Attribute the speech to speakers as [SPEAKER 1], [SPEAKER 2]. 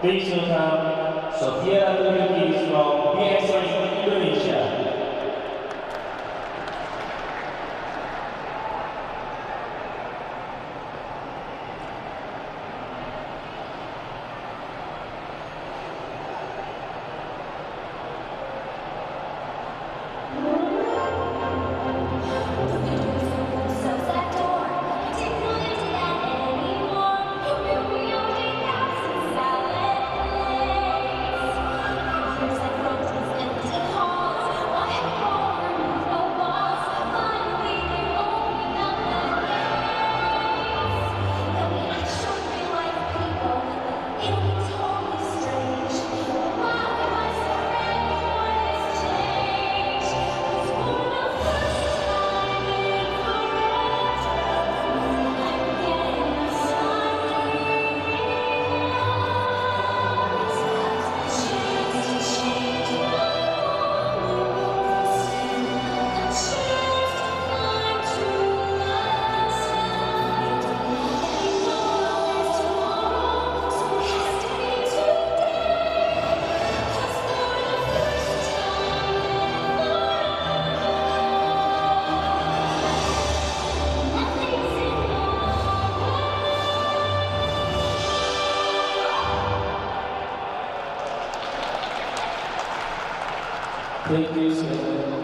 [SPEAKER 1] Please, sir. Sofia Lukis from PSI Thank you.